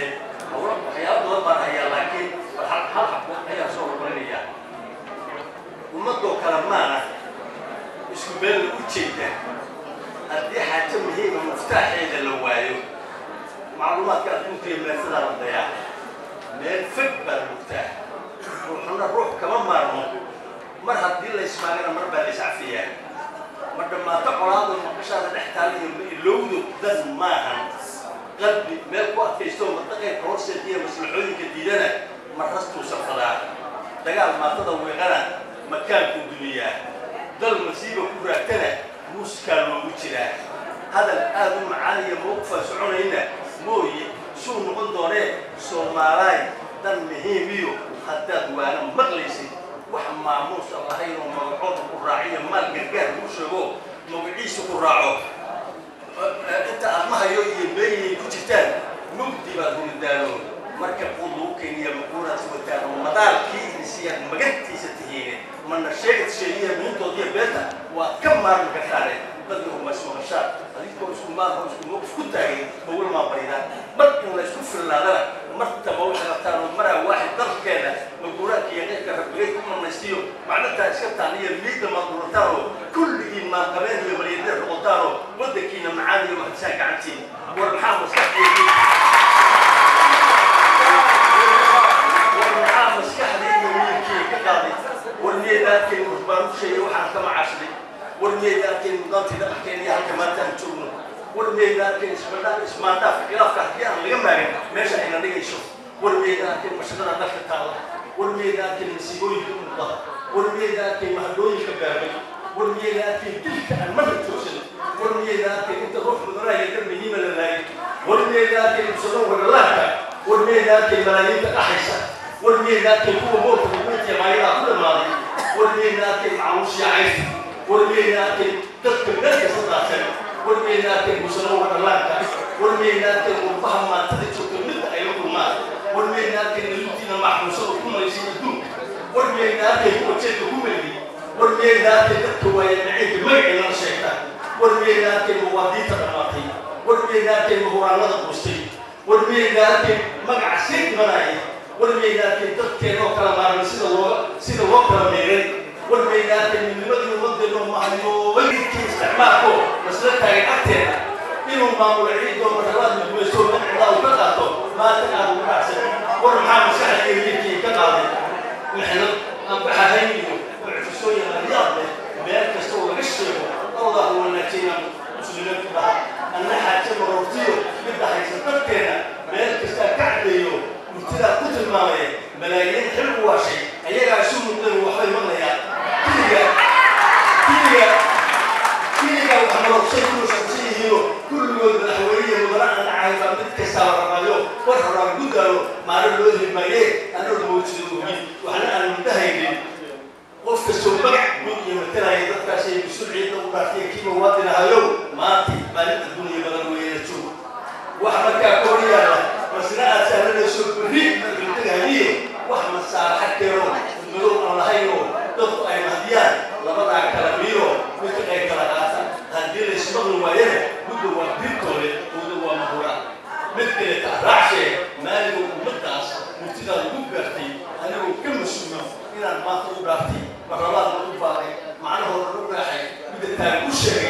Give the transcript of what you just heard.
darteed hawlo waxyaaba badan baan hayaa laakiin hal hal xabo ayaa soo horumarinaya ummadoo kale maana isku meel lagu jeeda haddii xaajo muhiima muftaaxeeda la waayo macluumaadka adduunka iyo meersadaa la dayaa meel fog baa la mugtaa ruuxuna ruux kama maarmo mar haddii la ismaagana mar baa la iscafiyaa ma dhammaato colaado maqashaada dhex taala iyo ilowdo dan maahan rastuu sarfadaa dagaal maatada weeqana makaankuu dumiyaa dal masiiba ku raagtana muuskaa loogu jiraa hadal aad u macaan iyo mawqifaan soconayna mooye suu noqon doonee soomaalaay dan muhiimiyo haddaad waana maqlaysid wax maamuus aan lahayn oo magacooda ku raaciyo maal gargaar kuu sheego magaciisa ku raaco. Inta admahayo iyo meeyay ku jirtaan mugdi baad huridaano marka كان يقول أن المدار كي من الشيخ الشيخ من توضيح بيتا وكم مرة كثارة بدنه ما اسمه الشاب هذيك هو اسمه مال هو اسمه مو كنت هاي بقول ما بريدا بدنه ما اسمه في الله لا مرت بقول أنا ترى المرة واحد ضرب كذا مقولة كي يعني كذا بريد كم من استيو معناتها شفت عليا ميت ما قلتارو كل ما قبل اللي بريدا قلتارو بدك كينا معادي واحد ساكت عن تيم ورحمه صلى الله عليه وسلم joogno war niyeedaadkeen isbadha ismaandhaaf khilaafka haddii aan laga maagan meesha ayna dhigayso war niyeedaadkeen mashaqada dalka taala war niyeedaadkeen masiibooyinka u muuqda war niyeedaadkeen mahadooyinka baabay war niyeedaadkeen dilka aan marna joogsan war niyeedaadkeen inta ruux mudanaya dar muhiima la laayay war niyeedaadkeen musadon wadalaanka war niyeedaadkeen malaayiinta dhaxaysa war niyeedaadkeen kuwa moolka muguudka maayadaa ku dhammaaday war niyeedaadkeen ورميناك العروس يا عيسى ورميناك تذكر نفسك صدق سنة ورميناك المسلمون لك ورميناك المتهم ما تذكر نفسك أي لكم ما ورميناك الذين محبوسون كما يسيدون ورميناك وجدت كملي ورميناك تذكر وينعيد ما إلى الشيطان ورميناك مواضيع الأماطي ورميناك مهورانات المسلمين ورميناك مقع سيد ملايين ورميناك تذكر وكلام عن سيد الله ummadeenoo mahadyoobadkii isticmaalko masla taagay agteena inuu maamulo ciidoo marlabaad midmaysto magacidaa uu ka qaato maanta aad ugu dhacsan war maxaa maskaxda iyo wiilkii ka qaaday mixnad aan baxahayn iyo mucjisooyin layaab leh meel kasta oo laga sheego allah wanaajina muslimiintu dhaha anna xaaje marortiyo midda haysan dadkeena baa mid kastaa la rabaayo war horaan guddaalo maalin loo hilmaayee anoo mawjida ogi waxna aan mudahaynin qof kastoo magac guud dadkaas ay bisul ciidda u dhaartay kii muwaadinahayow maanta maalin badan weeyana wax markaa ka hor yaalla masna aad sahlanayso berri markatagahayiye wax masaalaxa keeno madow aan dadku that Usheri